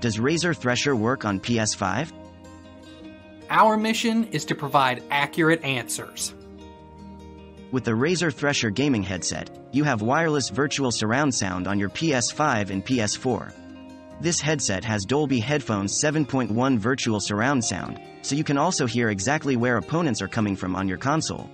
Does Razer Thresher work on PS5? Our mission is to provide accurate answers. With the Razer Thresher gaming headset, you have wireless virtual surround sound on your PS5 and PS4. This headset has Dolby Headphones 7.1 virtual surround sound, so you can also hear exactly where opponents are coming from on your console.